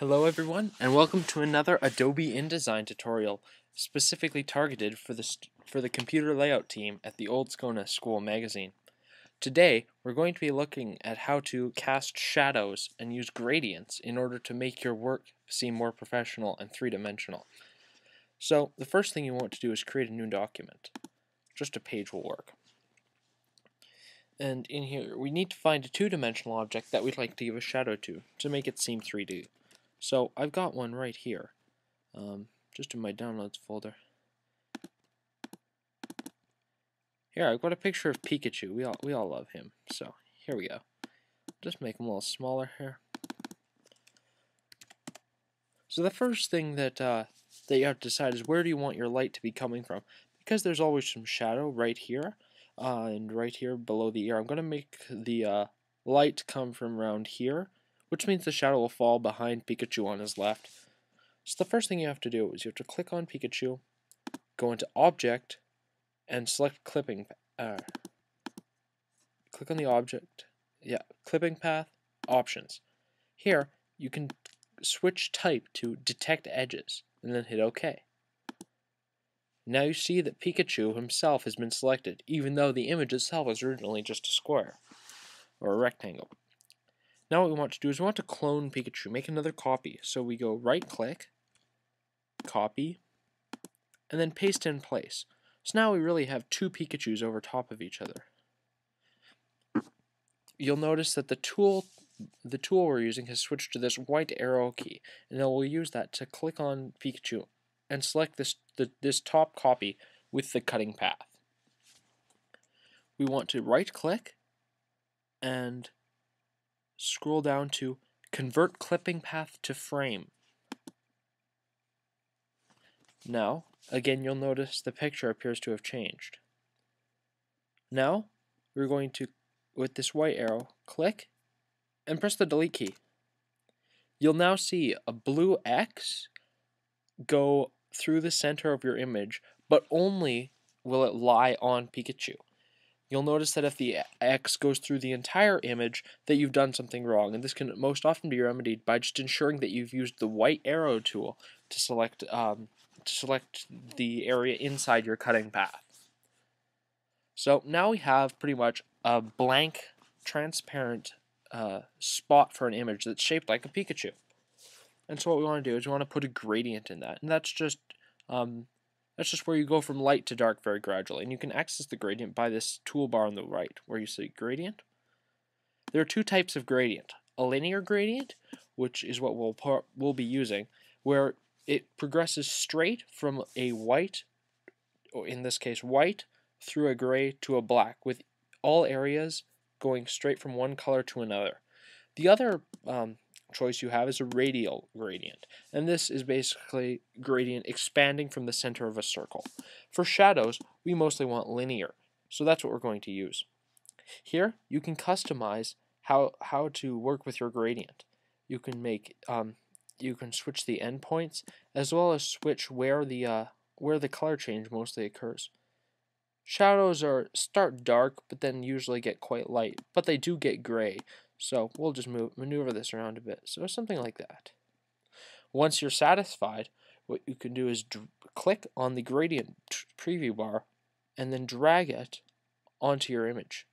Hello everyone and welcome to another Adobe InDesign tutorial specifically targeted for the, for the computer layout team at the Old Scona School magazine. Today we're going to be looking at how to cast shadows and use gradients in order to make your work seem more professional and three-dimensional. So the first thing you want to do is create a new document. Just a page will work. And in here we need to find a two-dimensional object that we'd like to give a shadow to to make it seem 3D. So I've got one right here, um, just in my downloads folder. Here, I've got a picture of Pikachu. We all we all love him. So here we go. Just make him a little smaller here. So the first thing that uh, that you have to decide is where do you want your light to be coming from? Because there's always some shadow right here uh, and right here below the ear. I'm going to make the uh, light come from around here which means the shadow will fall behind Pikachu on his left. So the first thing you have to do is you have to click on Pikachu, go into Object, and select Clipping. Uh, click on the object, yeah, Clipping Path, Options. Here, you can switch type to Detect Edges, and then hit OK. Now you see that Pikachu himself has been selected, even though the image itself was originally just a square, or a rectangle. Now what we want to do is we want to clone Pikachu, make another copy. So we go right click, copy, and then paste in place. So now we really have two Pikachus over top of each other. You'll notice that the tool the tool we're using has switched to this white arrow key, and then we'll use that to click on Pikachu and select this the, this top copy with the cutting path. We want to right click and scroll down to Convert Clipping Path to Frame. Now, again, you'll notice the picture appears to have changed. Now, we're going to, with this white arrow, click and press the delete key. You'll now see a blue X go through the center of your image, but only will it lie on Pikachu you'll notice that if the X goes through the entire image, that you've done something wrong. And this can most often be remedied by just ensuring that you've used the white arrow tool to select, um, to select the area inside your cutting path. So now we have pretty much a blank, transparent uh, spot for an image that's shaped like a Pikachu. And so what we want to do is we want to put a gradient in that. And that's just um, that's just where you go from light to dark very gradually. And you can access the gradient by this toolbar on the right, where you see gradient. There are two types of gradient. A linear gradient, which is what we'll, we'll be using, where it progresses straight from a white, or in this case white, through a gray to a black, with all areas going straight from one color to another. The other um, choice you have is a radial gradient, and this is basically gradient expanding from the center of a circle. For shadows, we mostly want linear, so that's what we're going to use. Here, you can customize how, how to work with your gradient. You can make um, you can switch the endpoints as well as switch where the uh, where the color change mostly occurs. Shadows are start dark but then usually get quite light, but they do get gray, so we'll just move, maneuver this around a bit. So something like that. Once you're satisfied, what you can do is click on the gradient preview bar and then drag it onto your image.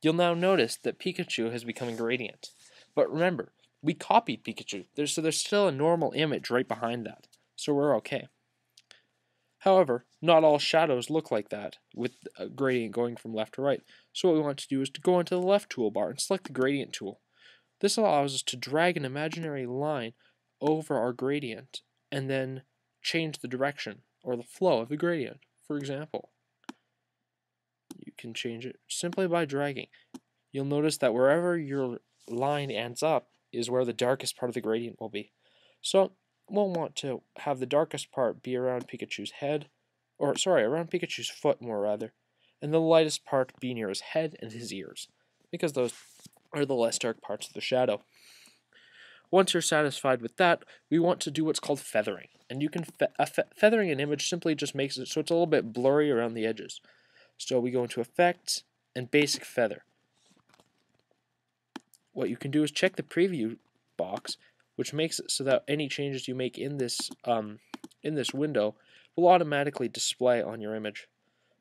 You'll now notice that Pikachu has become a gradient. But remember, we copied Pikachu, there's, so there's still a normal image right behind that. So we're okay. However, not all shadows look like that, with a gradient going from left to right. So what we want to do is to go into the left toolbar and select the gradient tool. This allows us to drag an imaginary line over our gradient and then change the direction or the flow of the gradient. For example, you can change it simply by dragging. You'll notice that wherever your line ends up is where the darkest part of the gradient will be. So we'll want to have the darkest part be around Pikachu's head, or sorry, around Pikachu's foot more rather, and the lightest part be near his head and his ears, because those are the less dark parts of the shadow. Once you're satisfied with that, we want to do what's called feathering. And you can fe fe feathering an image simply just makes it so it's a little bit blurry around the edges. So we go into Effects and Basic Feather. What you can do is check the preview box which makes it so that any changes you make in this um, in this window will automatically display on your image.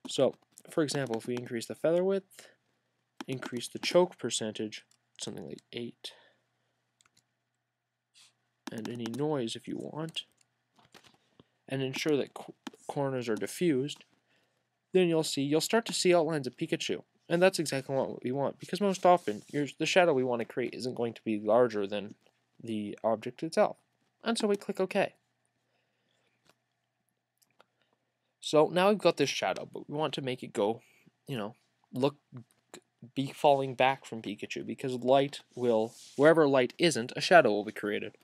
So, for example, if we increase the feather width, increase the choke percentage, something like 8, and any noise if you want, and ensure that corners are diffused, then you'll see, you'll start to see outlines of Pikachu. And that's exactly what we want, because most often, the shadow we want to create isn't going to be larger than the object itself. And so we click OK. So now we've got this shadow, but we want to make it go, you know, look, be falling back from Pikachu, because light will, wherever light isn't, a shadow will be created.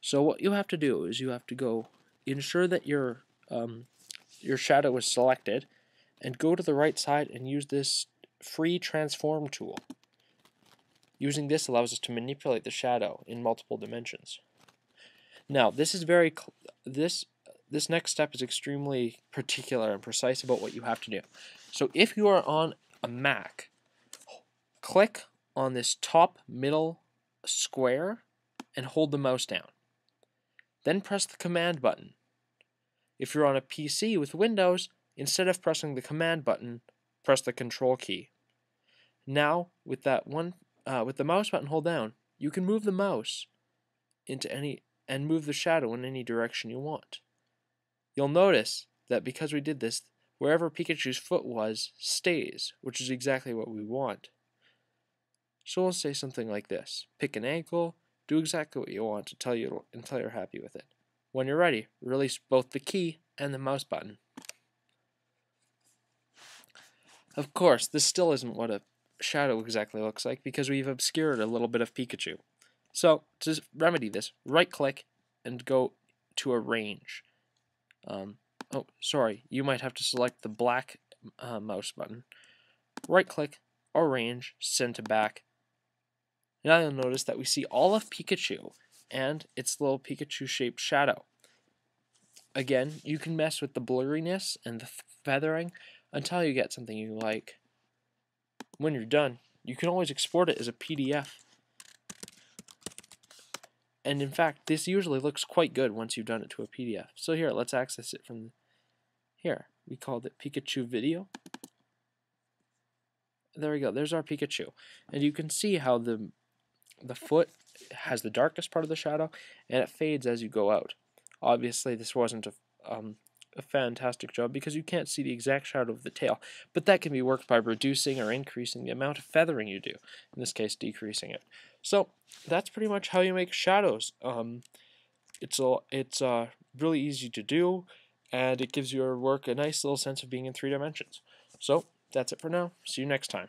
So what you have to do is you have to go, ensure that your, um, your shadow is selected, and go to the right side and use this free transform tool. Using this allows us to manipulate the shadow in multiple dimensions. Now, this is very this this next step is extremely particular and precise about what you have to do. So if you are on a Mac, click on this top middle square and hold the mouse down. Then press the command button. If you're on a PC with Windows, instead of pressing the command button, press the control key. Now, with that one uh, with the mouse button hold down, you can move the mouse into any and move the shadow in any direction you want. You'll notice that because we did this, wherever Pikachu's foot was stays, which is exactly what we want. So we'll say something like this. Pick an ankle, do exactly what you want until, you, until you're happy with it. When you're ready, release both the key and the mouse button. Of course, this still isn't what a shadow exactly looks like because we've obscured a little bit of Pikachu. So, to remedy this, right click and go to arrange. Um, oh, sorry, you might have to select the black uh, mouse button. Right click, arrange, send to back. Now you'll notice that we see all of Pikachu and its little Pikachu shaped shadow. Again, you can mess with the blurriness and the feathering until you get something you like. When you're done, you can always export it as a PDF. And in fact, this usually looks quite good once you've done it to a PDF. So here, let's access it from here. We called it Pikachu Video. There we go. There's our Pikachu. And you can see how the the foot has the darkest part of the shadow, and it fades as you go out. Obviously, this wasn't a, um, a fantastic job because you can't see the exact shadow of the tail, but that can be worked by reducing or increasing the amount of feathering you do, in this case decreasing it. So that's pretty much how you make shadows. Um, it's it's uh, really easy to do, and it gives your work a nice little sense of being in three dimensions. So that's it for now. See you next time.